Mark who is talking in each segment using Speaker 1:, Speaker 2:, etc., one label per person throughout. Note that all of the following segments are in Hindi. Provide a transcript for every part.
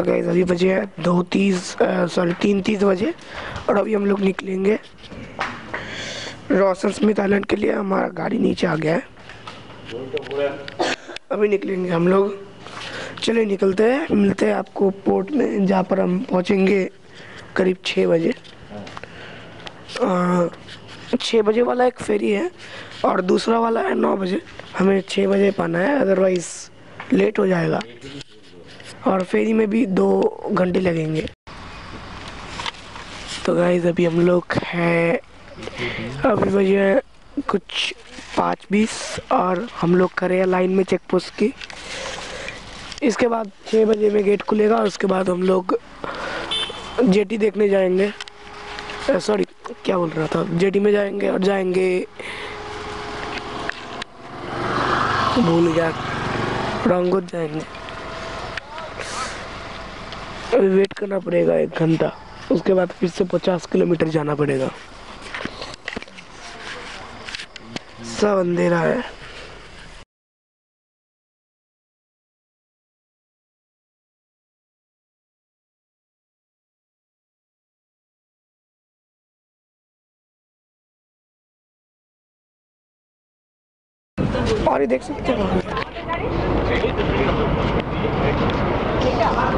Speaker 1: तो गए अभी बजे है, दो तीस सॉरी तीन तीस बजे, और अभी हम लोग निकलेंगे रोशन स्मिथ आइलैंड के लिए, हमारा गाड़ी नीचे आ गया है। अभी निकलेंगे हम लोग। चलिए, निकलते हैं, मिलते हैं आपको पोर्ट में, जहाँ पर हम पहुँचेंगे करीब छः बजे। छः बजे वाला एक फेरी है, और दूसरा वाला है नौ बजे। हमें छः बजे पाना है अदरवाइज़ लेट हो जाएगा। और फेरी में भी दो घंटे लगेंगे। तो गाइज़ अभी हम लोग हैं, अभी बजे कुछ पाँच बीस और हम लोग खड़े लाइन में चेक पोस्ट की। इसके बाद छः बजे में गेट खुलेगा और उसके बाद हम लोग जेटी देखने जाएँगे। सॉरी क्या बोल रहा था? जेटी में जाएँगे और जाएँगे। भूल गया रंगोत जाएँगे। अभी वेट करना पड़ेगा एक घंटा। उसके बाद फिर से पचास किलोमीटर जाना पड़ेगा। सब अंधेरा है। और ये देख सकते हो।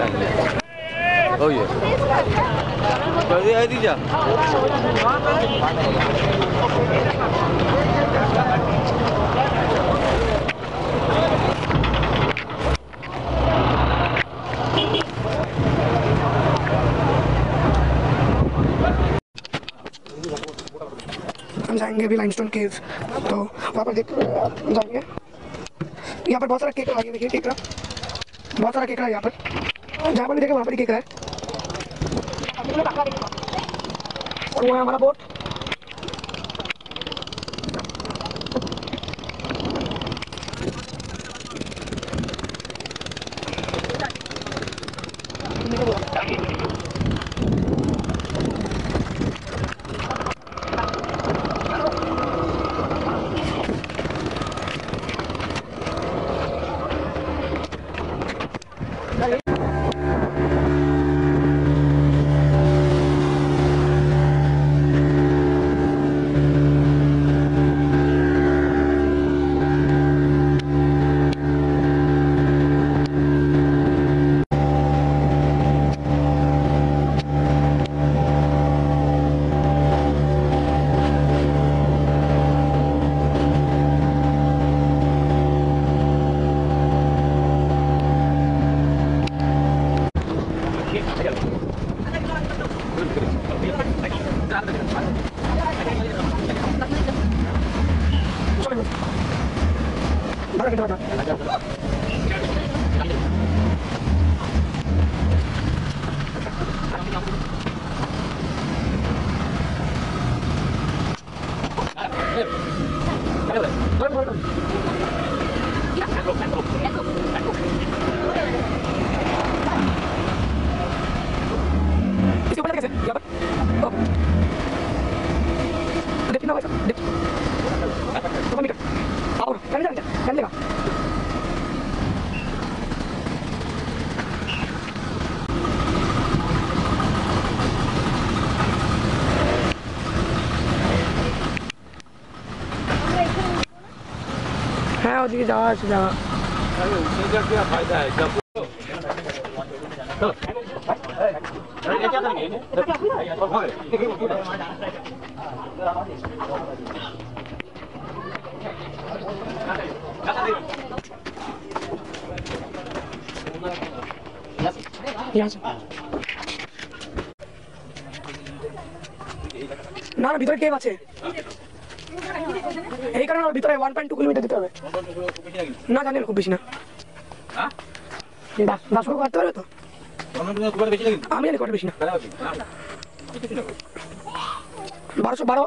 Speaker 2: Oh aja.
Speaker 1: हम जाएँगे अभी लाइमस्टोन केव तो वहाँ पर देख जाएँगे। यहाँ पर बहुत सारा केकड़ा है देखिए, केकड़ा। बहुत सारा केकड़ा यहाँ पर। जहाँ पर भी देखे वहाँ पर ही। केकड़ा है और वो है हमारा बोट बारह घंटे बाद इसके হ্যাঁ ওদিকে যাওয়া আছে যাওয়া
Speaker 2: उसका क्या फायदा है जब
Speaker 1: यहाँ से না না ভিতরে কেভ আছে এই কারণে ভিতরে ওয়ান পয়েন্ট টু কিলোমিটার দিতে হবে। না জানি খুব বেশি না। দাস দাসগুলো করতে পারবে তো? আমি জানি কটা বেশি না। বারোশো বারো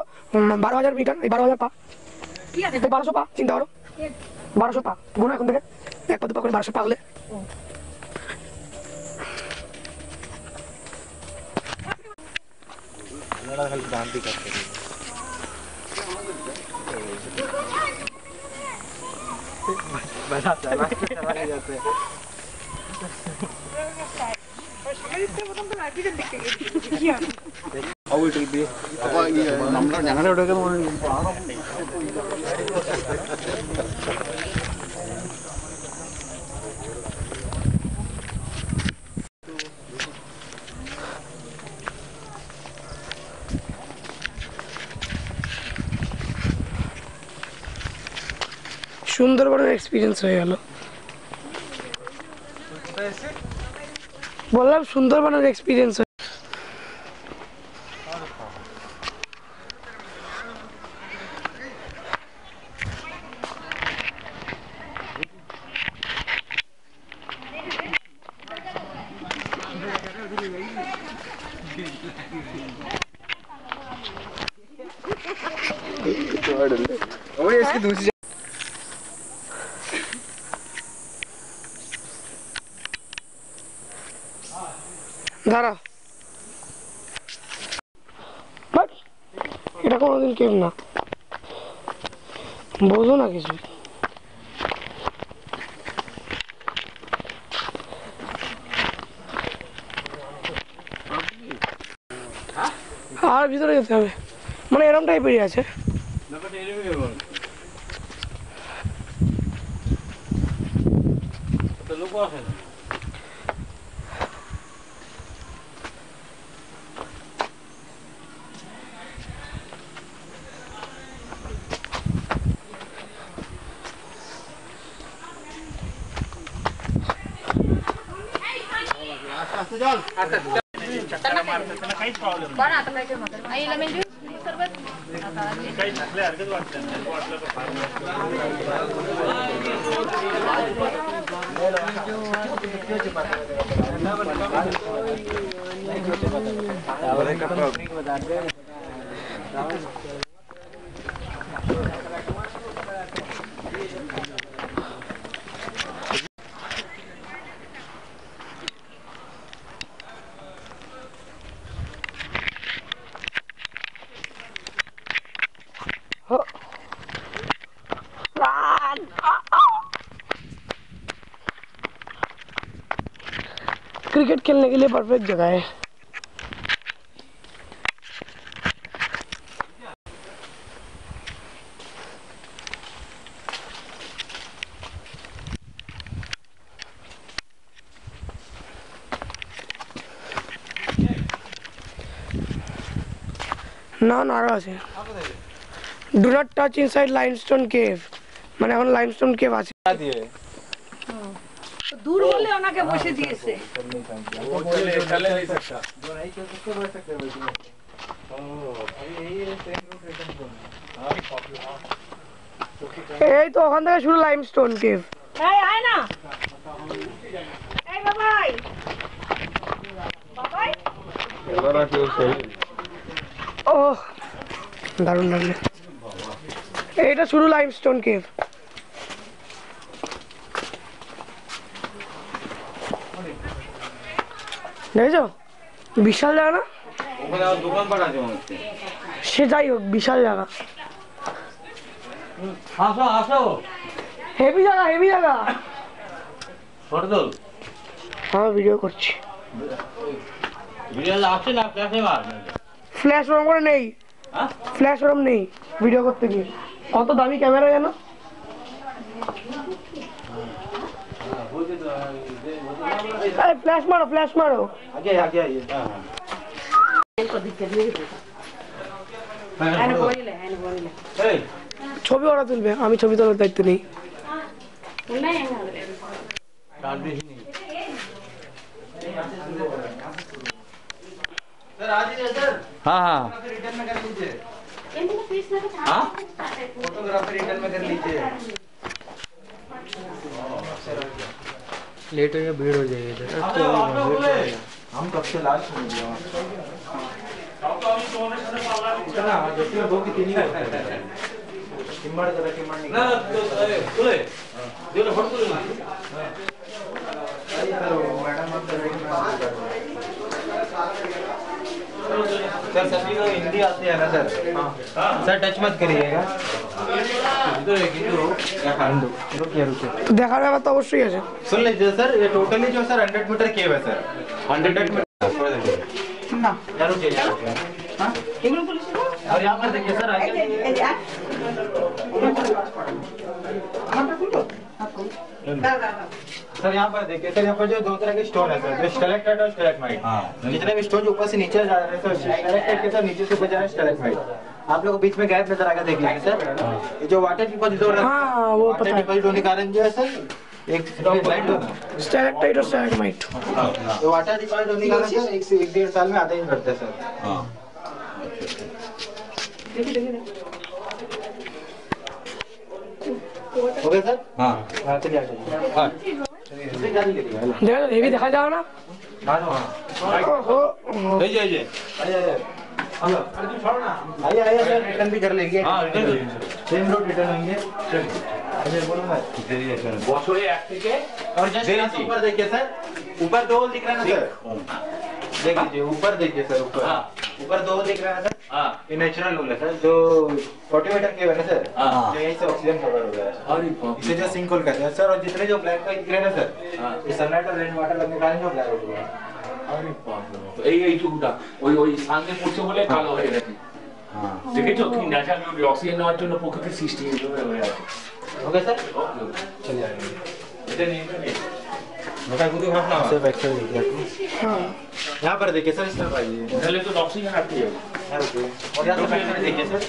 Speaker 1: বারো হাজার মিটার, এই বারো হাজার পা। বারোশো পা, চিন্তা করো। বারোশো পা গুণ এখন থেকে। এক পা, দু পা করে বারোশো পা হলে। Balata, balata, balata.
Speaker 2: ഞങ്ങളുടെ ഇവിടെയൊക്കെ
Speaker 1: সুন্দরবনের এক্সপিরিয়েন্স হয়ে গেল। বললাম সুন্দরবনের এক্সপিরিয়েন্স দাঁড়া। এটা কোনোদিন কেউ না। বোঝো না কিছু। আর ভিতরে যেতে হবে। মানে এরম টাইপেরই আছে।
Speaker 2: লোক না।
Speaker 3: काहीच प्रॉब्लेम
Speaker 4: आई लेमन ज्यूस सरबत
Speaker 3: काही नसले हरकत वाटत नाही वाटलं तर फार
Speaker 1: क्रिकेट खेलने के लिए परफेक्ट जगह है না না আরো আছে do not touch inside limestone cave মানে এখন লাইমস্টোন কেভ আছে
Speaker 4: দূর বলে ওনাকে বসে দিয়েছে।
Speaker 1: এই তো ওখান থেকে শুরু লাইমস্টোন কেভ
Speaker 4: এই আয় না। এই বাবাই। বাবাই।
Speaker 1: ও দারুণ লাগলে। এইটা শুরু লাইমস্টোন কেভ দেখেছ? বিশাল জায়গা না? সে যাই হোক বিশাল জায়গা।
Speaker 2: আসো আসো।
Speaker 1: হেভি জায়গা হেভি জায়গা। হ্যাঁ ভিডিও করছি। ফ্ল্যাশ ওরম করে নেই। ফ্ল্যাশ ওরম নেই ভিডিও করতে গিয়ে। কত দামি ক্যামেরা যেন আরে ফ্ল্যাশ মারো ফ্ল্যাশ মারো
Speaker 2: আগে আগে আগে হ্যাঁ হ্যাঁ এই
Speaker 1: ছবি ওরা তুলবে আমি ছবি তোলার দায়িত্ব নেই
Speaker 2: কার বেশি নেই हाँ हाँ हाँ
Speaker 5: लेट हो गया भीड़ हो जाएगी इधर।
Speaker 2: हम कब से लास्ट में गए वहाँ। इतना, जैसे दो की तीन ही करते हैं। किम्मड़ जरा किम्मड़ निकाल। अरे सर, वो मैडम आप तो नहीं मैडम कर रहे हैं। सर सभी को हिंदी आती है ना सर? सर टच मत करिएगा।
Speaker 1: তো দেখার ব্যাপার তো অবশ্যই আছে
Speaker 2: सुन लीजिए सर ये टोटली जो सर हंड्रेड मीटर केव है सर हंड्रेड मीटर ना जरूर चाहिए हाँ? और यहाँ पर देखिए सर आगे सर यहाँ पर देखिए सर यहाँ पर जो दो तरह के स्टोन है सर जो स्टेलेक्टाइट और स्टेलेक्टाइट जितने भी स्टोन जो ऊपर से नीचे जा रहे हैं सर स्टेलेक्टाइट के सर नीचे से ऊपर जा रहे हैं स्टेलेक्टाइट आप लोगों को बीच में गैप नज़र आएगा देख लीजिए सर। ये जो वाटर डिपॉजिट हो रहा है
Speaker 1: हाँ वो पता है।
Speaker 2: डिपॉजिट होने के कारण जो है सर एक लाइट होना
Speaker 1: स्टैलेक्टाइट और स्टैलेग्माइट
Speaker 2: तो वाटर डिपॉजिट होने का सर एक से एक डेढ़ साल में आधा ही करते हैं सर। हो। गया सर? हाँ। हाँ चलिए आ जाइए। हाँ।
Speaker 1: देखो ये भी देखा जाओ ना।
Speaker 2: हाँ।
Speaker 1: ओहो।
Speaker 2: आइए आइए। आइए आइए। हाँ। आइए आइए सर रिटर्न भी कर लेंगे। सेम रोड रिटर्न होंगे। ऊपर देखिए ऊपर दो दिख रहा है ना सर? देख लीजिए ऊपर देखिए सर ऊपर। ऊपर दो दिख रहा है सर? ये नेचुरल होल है सर जो 40 के है। सर यही से ऑक्सीजन कवर हो गया है इसे जो सिंक होल कहते हैं सर और जितने जो ब्लैक का दिख रहे हैं सर ये सनलाइट और रेन वाटर लगने के कारण जो ब्लैक हो गया है।
Speaker 3: আরে বাপ রে। এই এইটুকুটা ওই ওই সামনে পড়ছে বলে কালো হয়ে গেছে
Speaker 2: हाँ
Speaker 3: দেখেছো কি ন্যাচারাল অক্সিজেন নেওয়ার জন্য প্রকৃতির সৃষ্টি এইভাবে হয়ে আছে
Speaker 2: हो गया सर चलिए आइए
Speaker 3: এটা নিয়ে এটা নিয়ে
Speaker 2: मोटा गुरु घटना सर बैक साइड देखिए
Speaker 1: हाँ
Speaker 2: यहाँ पर देखिए सर इस तरफ आइए
Speaker 3: তাহলে তো অক্সিজেন আটকে যাবে
Speaker 2: यहाँ रुकिए और यहाँ से बैक साइड देखिए सर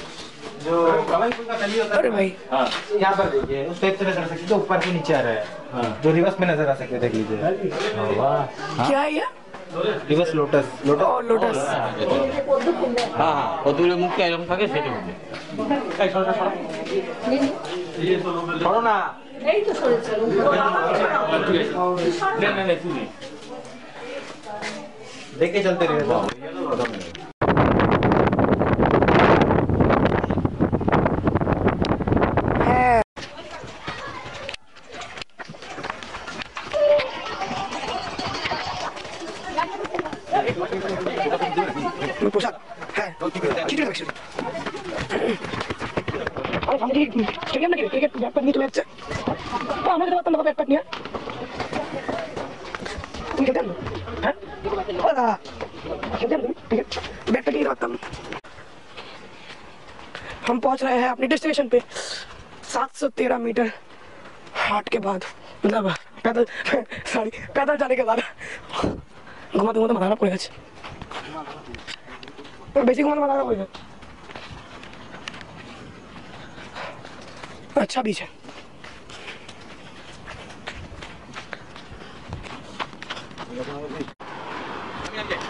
Speaker 2: जो कमल फूल का कली होता
Speaker 1: अरे
Speaker 2: है
Speaker 1: भाई
Speaker 3: হ্যাঁ
Speaker 2: यहाँ पर देखिए उस टाइप से नजर आ सकती है जो ऊपर से नीचे आ रहा है
Speaker 3: हाँ।
Speaker 2: जो रिवर्स में नजर आ सकते हैं देख लीजिए
Speaker 1: क्या है
Speaker 2: রিভার্স লোটাস লোটাস
Speaker 1: ও লোটাস
Speaker 2: হ্যাঁ হ্যাঁ, হ্যাঁ, হ্যাঁ পদ্মগুলো মুখে এরকম থাকে সেটা হবে।
Speaker 4: এই সরো সরো
Speaker 3: সরো। না।
Speaker 1: এই তো সরে চলো দেখে চলতে রিভার্স खत्म। हम पहुँच रहे हैं अपने डेस्टिनेशन पे। 713 मीटर हार्ट के बाद मतलब पैदल सॉरी पैदल जाने के बाद। घुमा दूँगा तो बताना पड़ेगा बेसिक घुमा तो बताना पड़ेगा। अच्छा बीच है।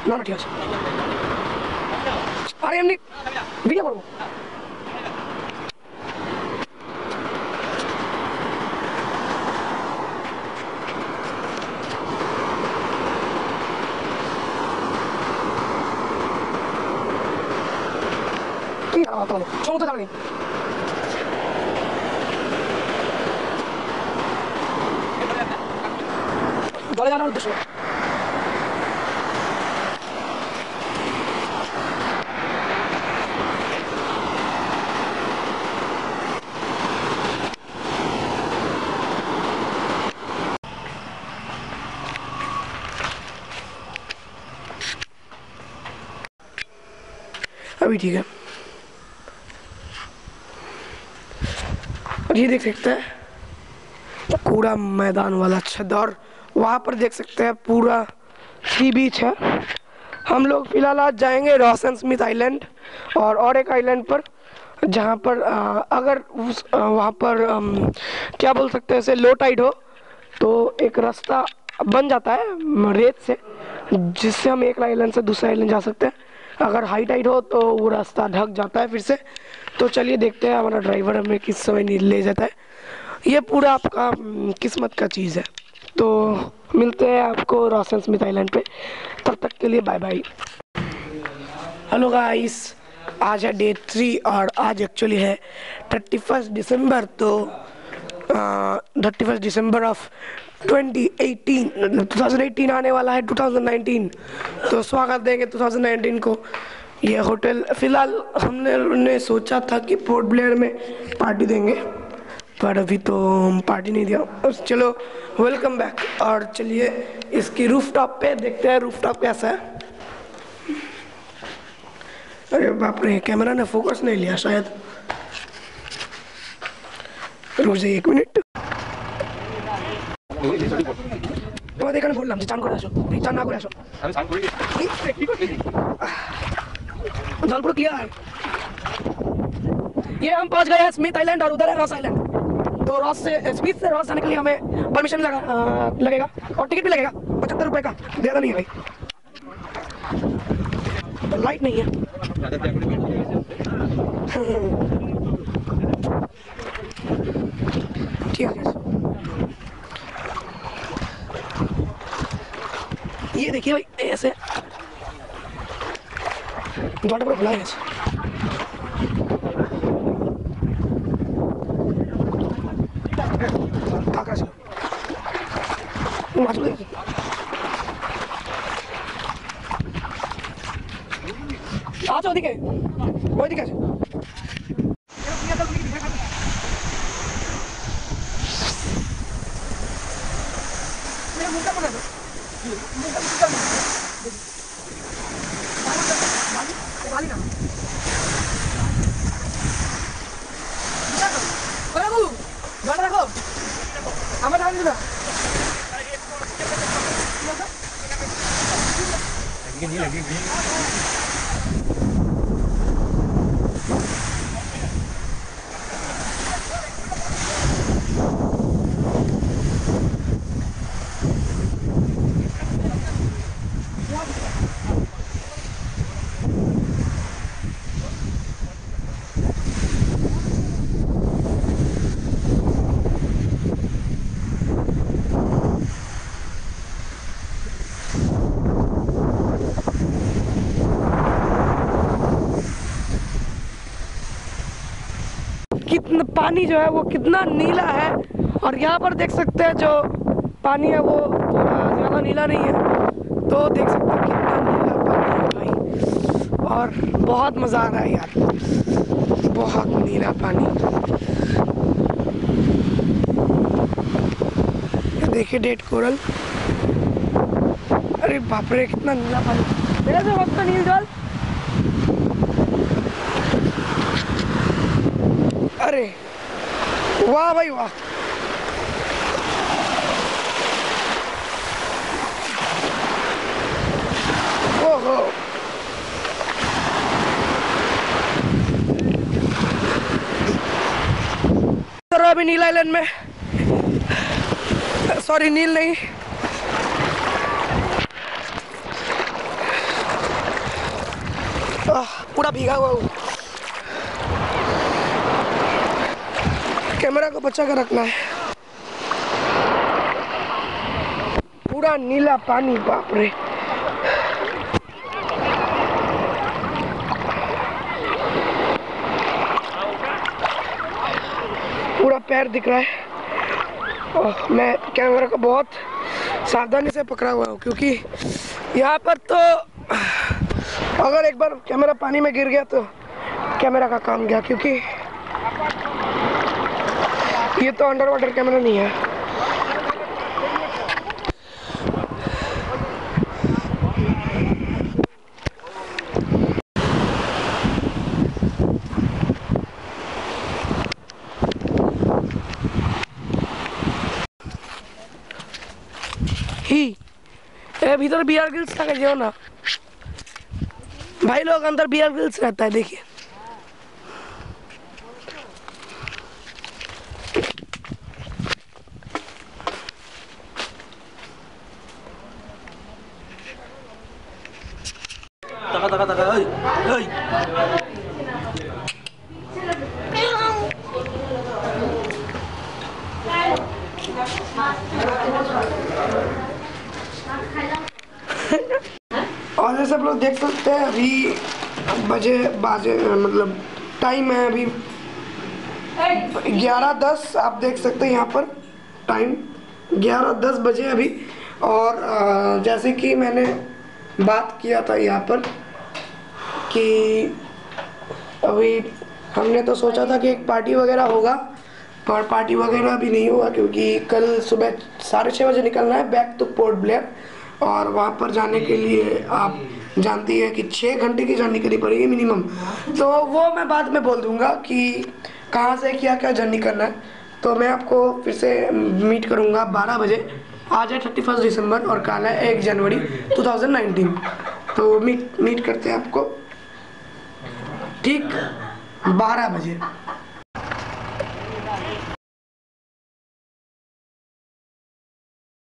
Speaker 1: ना, ठीक है। আরে এমনি ভিডিও করব। কি হারাম তাহলে সমুদ্র জানি জলে জানার উদ্দেশ্য। अभी ठीक है। और ये देख सकते हैं कूड़ा मैदान वाला छत और वहाँ पर देख सकते हैं पूरा सी बीच है। हम लोग फ़िलहाल आज जाएँगे रोशन स्मिथ आइलैंड और और एक आइलैंड पर जहाँ पर अ, अगर उस वहाँ पर अम, क्या बोल सकते हैं लो टाइड हो तो एक रास्ता बन जाता है रेत से जिससे हम एक आइलैंड से दूसरे आइलैंड जा सकते हैं। अगर हाई टाइट हो तो वो रास्ता ढक जाता है फिर से। तो चलिए देखते हैं हमारा ड्राइवर हमें किस समय ले जाता है। ये पूरा आपका किस्मत का चीज़ है। तो मिलते हैं आपको रोशन स्मिथ आइलैंड पे। तब तक के लिए बाय बाय हेलो गाइस आज है डे थ्री और आज एक्चुअली है थर्टी फ़र्स्ट दिसंबर तो थर्टी फ़र्स्ट दिसंबर ऑफ़ 2018 2018 आने वाला है 2019 तो स्वागत देंगे 2019 को। ये होटल फ़िलहाल हमने ने सोचा था कि पोर्ट ब्लेयर में पार्टी देंगे, पर अभी तो हम पार्टी नहीं दिया। चलो वेलकम बैक और चलिए, इसकी रूफ टॉप पे देखते हैं रूफ टॉप कैसा है। अरे बाप रे कैमरा ने फोकस नहीं लिया शायद। रुक जाइए एक मिनट তোমাদের এখানে বললাম যে চান করে আসো এই চান না করে আসো जल पूरा क्लियर ये हम पहुंच गए हैं स्मिथ आइलैंड और उधर है रॉस आइलैंड तो रॉस से स्मिथ से रॉस जाने के लिए हमें परमिशन लगा अ, लगेगा और टिकट भी लगेगा पचहत्तर रुपए का ज्यादा नहीं है भाई लाइट नहीं है ठीक है ये देखिए भाई ऐसे द्वार पूरा खुला है ऐसे आकाश মাছ পড়ে গেছে আচ্ছা ওদিকে ওইদিকে আছে कितना पानी जो है वो कितना नीला है और यहाँ पर देख सकते हैं जो पानी है वो थोड़ा ज़्यादा नीला नहीं है। तो देख सकते हैं कितना नीला पानी है भाई। और बहुत मज़ा आ रहा है यार। बहुत नीला पानी। देखिए डेट कोरल। अरे बाप रे, कितना नीला पानी। मेरा से वक्त नील जल। अरे वाह भाई वाह। ओहो। अभी नील आइलैंड में, सॉरी, नील नहीं। पूरा भीगा हुआ हूँ। कैमरा को बचा कर रखना है। पूरा नीला पानी बाप रे। पूरा पैर दिख रहा है। ओह, मैं कैमरा को बहुत सावधानी से पकड़ा हुआ हूँ क्योंकि यहाँ पर तो अगर एक बार कैमरा पानी में गिर गया तो कैमरा का काम गया क्योंकि ये तो अंडर वाटर कैमरा नहीं है। ही, ए, भीतर बियर ग्रिल्स लगे ना। भाई लोग अंदर बियर ग्रिल्स रहता है, देखिए।
Speaker 2: और जैसे आप
Speaker 1: लोग देख सकते हैं, अभी बजे, बाजे मतलब टाइम है अभी। ग्यारह दस आप देख सकते हैं यहाँ पर टाइम ग्यारह दस बजे अभी। और जैसे कि मैंने बात किया था यहाँ पर कि अभी हमने तो सोचा था कि एक पार्टी वगैरह होगा, पर पार्टी वगैरह भी नहीं हुआ क्योंकि कल सुबह साढ़े छः बजे निकलना है बैक टू पोर्ट ब्लेयर और वहाँ पर जाने के लिए आप जानती है कि छः घंटे की जर्नी करनी पड़ेगी मिनिमम तो वो मैं बाद में बोल दूँगा कि कहाँ से क्या क्या जर्नी करना है। तो मैं आपको फिर से मीट करूँगा बारह बजे। आज है थर्टी फ़र्स्ट दिसंबर और कल है एक जनवरी 2019 तो मीट मीट करते हैं आपको। ठीक? बारह बजे।